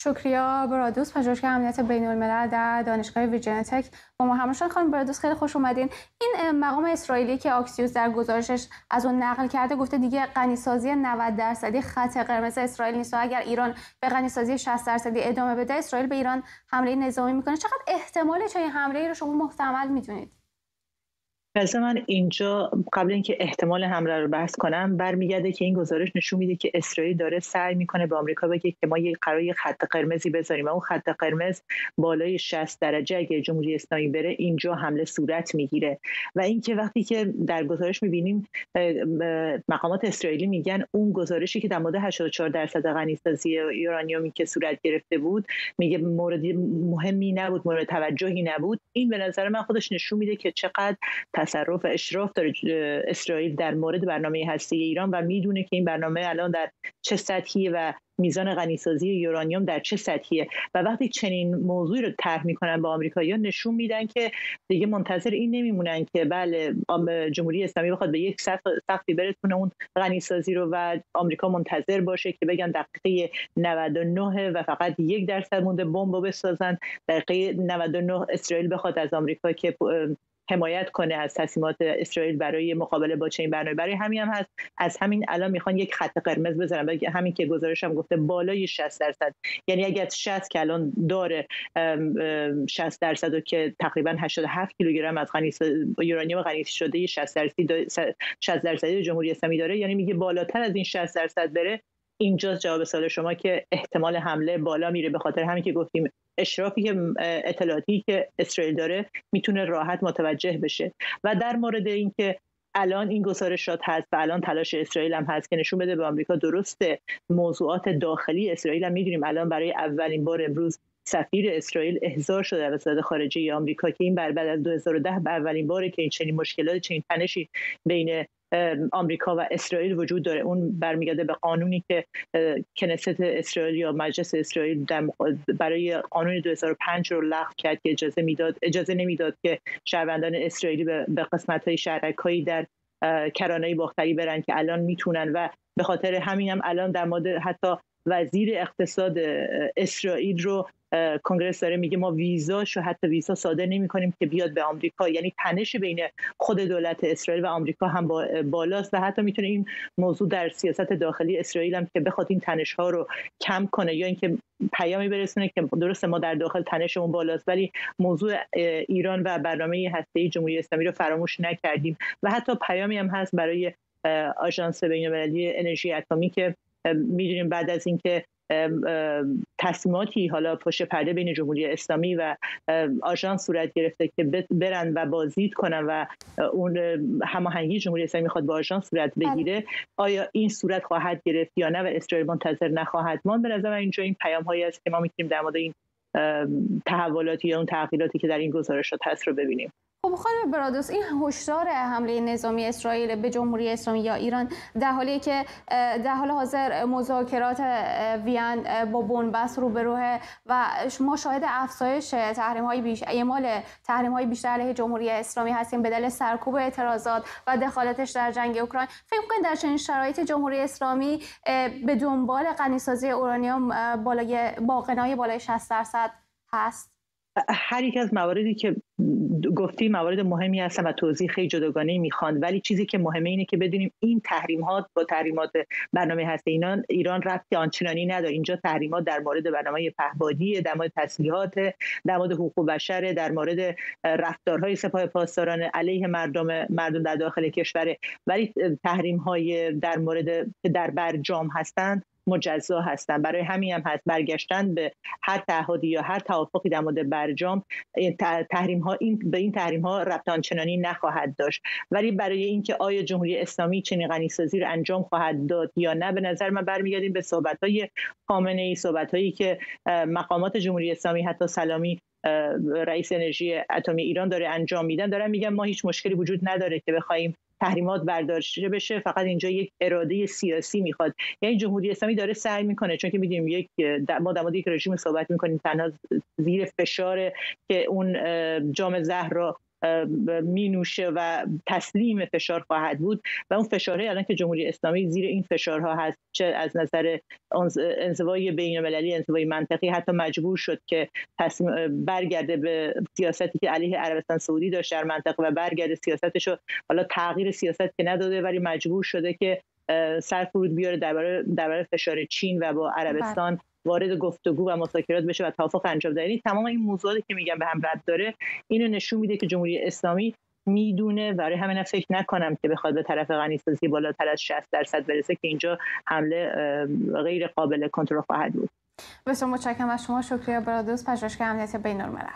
شکریا برادوس پژوهشگر امنیت بین الملل در دانشگاه ویرجینیا تک با ما همراهشان خانم برادوس خیلی خوش اومدین. این مقام اسرائیلی که آکسیوس در گزارشش از اون نقل کرده گفته دیگه غنیسازی 90 درصدی خط قرمز اسرائیل نیست. و اگر ایران به غنیسازی 60 درصدی ادامه بده اسرائیل به ایران حمله نظامی می‌کنه. چقدر احتمال چنین حمله ای رو شما محتمل می‌دونید؟ نظر من اینجا قبل اینکه احتمال حمله رو بحث کنم برمیگرده که این گزارش نشون میده که اسرائیل داره سعی می‌کنه به آمریکا بگه که ما یه قرار خط قرمزی بذاریم و اون خط قرمز بالای 60 درجه اگه جمهوری اسلامی بره اینجا حمله صورت می‌گیره. و اینکه وقتی که در گزارش می‌بینیم مقامات اسرائیلی میگن اون گزارشی که در مورد 84 درصد غنیسازی یورانیومی که صورت گرفته بود میگه مورد مهمی نبود مورد توجهی نبود. این به نظر من خودش نشون میده که چقدر تصرف و اشراف داره اسرائیل در مورد برنامه هسته ایران و می‌دونه که این برنامه الان در چه سطحی و میزان غنیسازی یورانیوم در چه سطحیه. و وقتی چنین موضوعی رو طرح می‌کنن به آمریکایی‌ها نشون میدن که دیگه منتظر این نمیمونن که بله جمهوری اسلامی بخواد به یک سقفی برسونه اون غنیسازی رو و آمریکا منتظر باشه که بگن دقیقه 99 و فقط یک درصد مونده بمب بسازن. دقیقه 99 اسرائیل بخواد از آمریکا که حمایت کنه از تصمیمات اسرائیل برای مقابله با چنین برنامه برای همین هم هست. از همین الان می‌خوان یک خط قرمز بذارن همین که گزارشم گفته بالای 60 درصد. یعنی اگر 60 که الان داره 60 درصد و که تقریبا 87 کیلوگرم از غنیس یورانیوم غنیسه شده 60 درصدی 60 درصدی جمهوری اسلامی داره. یعنی میگه بالاتر از این 60 درصد بره اینجاست جواب سوال شما که احتمال حمله بالا میره به خاطر همین که گفتیم اشرافی که اطلاعاتی که اسرائیل داره می‌تونه راحت متوجه بشه. و در مورد اینکه الان این گزارشات هست و الان تلاش اسرائیل هم هست که نشون بده به آمریکا درسته موضوعات داخلی اسرائیل هم می‌دونیم. الان برای اولین بار امروز سفیر اسرائیل احضار شده در وزارت خارجه آمریکا که این بر بعد از 2010 به اولین باره که این چنین مشکلات چنین تنشی بین آمریکا و اسرائیل وجود داره. اون برمیگرده به قانونی که کنست اسرائیل یا مجلس اسرائیل برای قانون 2005 رو لغو کرد که اجازه می‌داد اجازه نمی‌داد که شهروندان اسرائیلی به قسمت های شهرک هایی در کرانه باختری برن که الان می‌تونن. و به خاطر همین هم الان در مورد حتی وزیر اقتصاد اسرائیل رو کنگرس داره میگه ما ویزاشو حتی ویزا صادر نمی کنیم که بیاد به آمریکا. یعنی تنش بین خود دولت اسرائیل و آمریکا هم بالاست و حتی می‌تونه این موضوع در سیاست داخلی اسرائیل هم که بخواد این تنش ها رو کم کنه یا اینکه پیامی برسونه که درسته ما در داخل تنشمون بالاست ولی موضوع ایران و برنامه هسته جمهوری اسلامی رو فراموش نکردیم. و حتی پیامی هم هست برای آژانس بین‌المللی انرژی اتمی که می‌دونیم بعد از اینکه تصمیماتی حالا پشت پرده بین جمهوری اسلامی و آژانس صورت گرفته که برن و بازدید کنن و اون هماهنگی جمهوری اسلامی می‌خواد با آژانس صورت بله. بگیره آیا این صورت خواهد گرفت یا نه و اسرائیل منتظر نخواهد ماند به نظر اینجا این پیام هایی است که ما می‌تونیم در مورد این تحولاتی یا اون تغییراتی که در این گزارشات هست رو ببینیم خب خانم برادوس این هشدار حمله نظامی اسرائیل به جمهوری اسلامی یا ایران در حالی که در حال حاضر مذاکرات وین با بنبست رو بروه و ما شاهد افزایش تحریم های بیش اعمال تحریم های بیشتر علیه جمهوری اسلامی هستیم به دلیل سرکوب اعتراضات و دخالتش در جنگ اوکراین فکر کنید در چنین شرایط جمهوری اسلامی به دنبال غنیسازی اورانیوم بالای با بالای 60 درصد هست؟ هر یک از مواردی که گفتی موارد مهمی هستن و توضیح خیلی جداگانه می‌خوان. ولی چیزی که مهمه اینه که بدونیم این تحریم ها با تحریمات برنامه هسته ایران ایران رفتی آنچنانی نداره. اینجا تحریمات در مورد برنامه پهبادی در مورد تسلیحات در مورد حقوق بشر در مورد رفتارهای سپاه پاسداران علیه مردم مردم در داخل کشور. ولی تحریم های در مورد در برجام هستند مجزا هستند برای همین هم هست برگشتن به هر تعهدی یا هر توافقی در مورد برجام. تحریم ها این به این تحریم ها ربط آنچنانی نخواهد داشت. ولی برای اینکه آیا جمهوری اسلامی چنین غنیسازی رو انجام خواهد داد یا نه به نظر من برمیگردیم به صحبت های خامنه ای صحبت هایی که مقامات جمهوری اسلامی حتی سلامی رئیس انرژی اتمی ایران داره انجام میدن. دارن میگن ما هیچ مشکلی وجود نداره که بخوایم تحریمات برداشته بشه. فقط اینجا یک اراده سیاسی می‌خواد. یعنی جمهوری اسلامی داره سعی می‌کنه چون که می‌دونیم یک ما در مورد یک رژیم صحبت می‌کنیم تنها زیر فشار که اون جام زهر را می نوشه و تسلیم فشار خواهد بود و اون فشاره الان که جمهوری اسلامی زیر این فشارها هست چه از نظر انزوای بین المللی انزوای منطقی حتی مجبور شد که تصمیم برگرده به سیاستی که علیه عربستان سعودی داشت در منطقه و برگرده سیاستش رو حالا تغییر سیاست که نداده ولی مجبور شده که سر فرود بیاره درباره فشار چین و با عربستان بله. وارد گفتگو و مذاکرات بشه و توافق انجام ده یعنی تمام این موضوعاتی که میگم به هم رد داره اینو نشون میده که جمهوری اسلامی می‌دونه. برای همین فکر نکنم که بخواد به طرف غنیسازی بالاتر از 60 درصد برسه که اینجا حمله غیر قابل کنترل خواهد بود. بسیار متشکرم از شما. شکریه برادوس پژوهشگر امنیت بین الملل